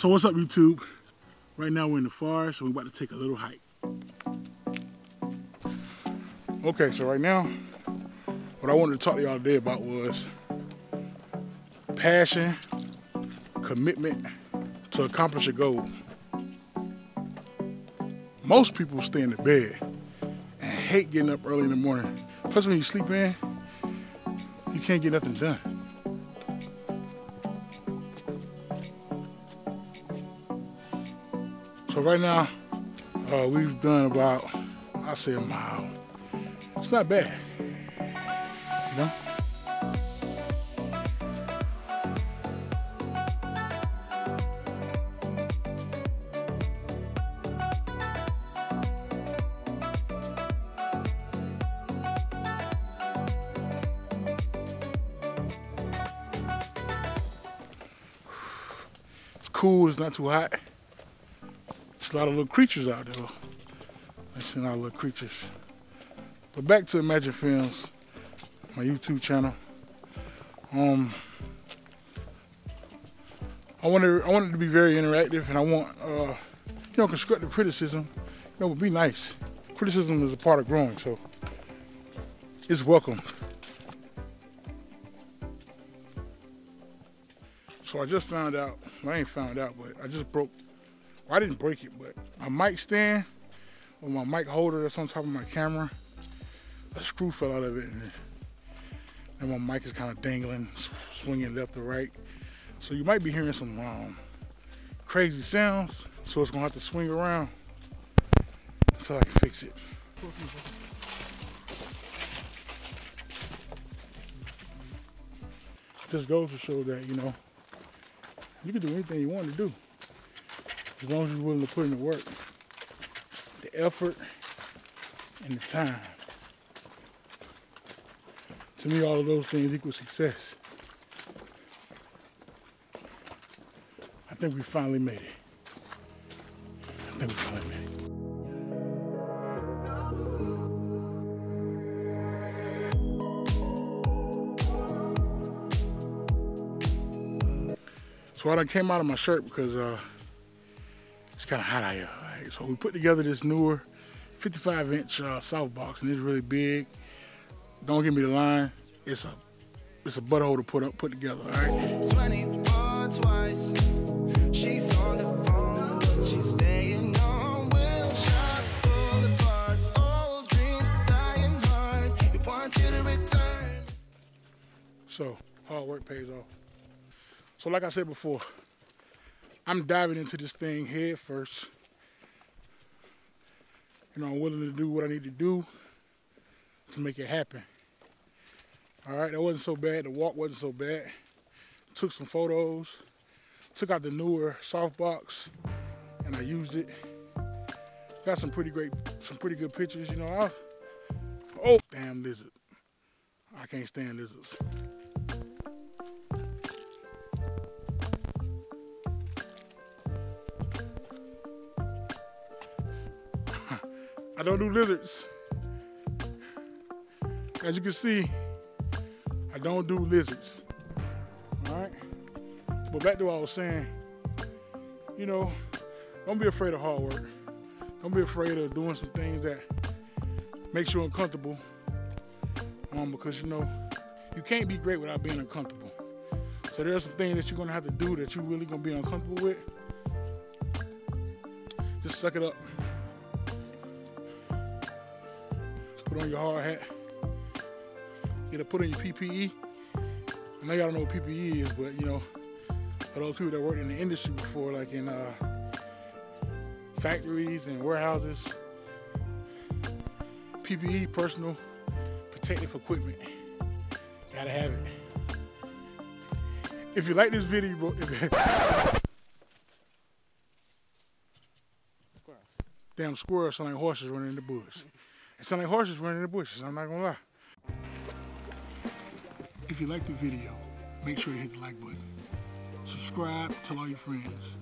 So what's up YouTube? Right now we're in the forest and we're about to take a little hike. Okay, so right now, what I wanted to talk to y'all today about was passion, commitment to accomplish a goal. Most people stay in the bed and hate getting up early in the morning. Plus when you sleep in, you can't get nothing done. Right now, uh, we've done about, I say a mile. It's not bad, you know? It's cool, it's not too hot. A lot of little creatures out there. I've seen a lot of little creatures. But back to Imagined Films, my YouTube channel. Um, I wanted, I wanted to be very interactive, and I want, uh, you know, constructive criticism. You know, would be nice. Criticism is a part of growing, so it's welcome. So I just found out, well, I ain't found out, but I just broke, I didn't break it, but my mic stand or my mic holder that's on top of my camera, a screw fell out of it and, and my mic is kind of dangling, swinging left to right. So you might be hearing some um, crazy sounds, so it's gonna have to swing around until I can fix it. Just goes to show that, you know, you can do anything you want to do. As long as you're willing to put in the work, the effort, and the time. To me, all of those things equal success. I think we finally made it. I think we finally made it. So I came out of my shirt because uh, it's kind of hot out here. Right? So we put together this Neewer 55 inch uh, softbox and it's really big. Don't give me the line. It's a it's a butthole to put up put together. All right. 24 twice. She's on the phone. She's staying on Wilshire Boulevard. Old dreams dying hard. It wants you to return. So hard work pays off. So like I said before, I'm diving into this thing head first. You know, I'm willing to do what I need to do to make it happen. All right, that wasn't so bad. The walk wasn't so bad. Took some photos, took out the Neewer softbox, and I used it. Got some pretty great, some pretty good pictures. You know, I, oh damn lizard! I can't stand lizards. I don't do lizards. As you can see, I don't do lizards. All right? But back to what I was saying, you know, don't be afraid of hard work. Don't be afraid of doing some things that makes you uncomfortable. Um, because you know, you can't be great without being uncomfortable. So there are some things that you're gonna have to do that you're really gonna be uncomfortable with. Just suck it up. Put on your hard hat. You gotta put on your PPE. I know y'all don't know what PPE is, but you know, for those people that worked in the industry before, like in uh, factories and warehouses, PPE, personal protective equipment. Gotta have it. If you like this video, damn squirrels sound like horses running in the bush. It sound like horses running in the bushes, I'm not gonna lie. If you like the video, make sure to hit the like button. Subscribe, tell all your friends.